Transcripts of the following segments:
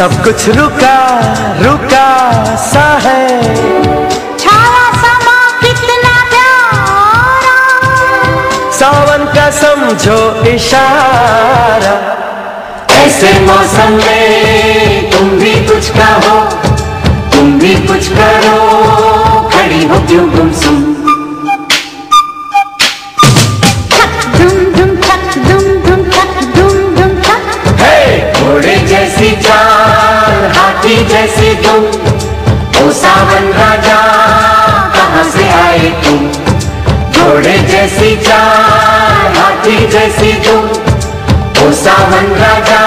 सब कुछ रुका रुका सा है। छाया समा कितना प्यारा। सावन का समझो इशारा। ऐसे मौसम में जैसी तुम ओ सावन राजा, कहाँ से आए तुम? घोड़े जैसी चाल, हाथी जैसी तुम ओ सावन राजा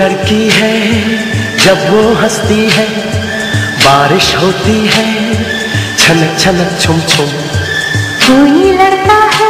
लड़की है, जब वो हंसती है, बारिश होती है छनक छनक छुम छुम। कोई लड़का है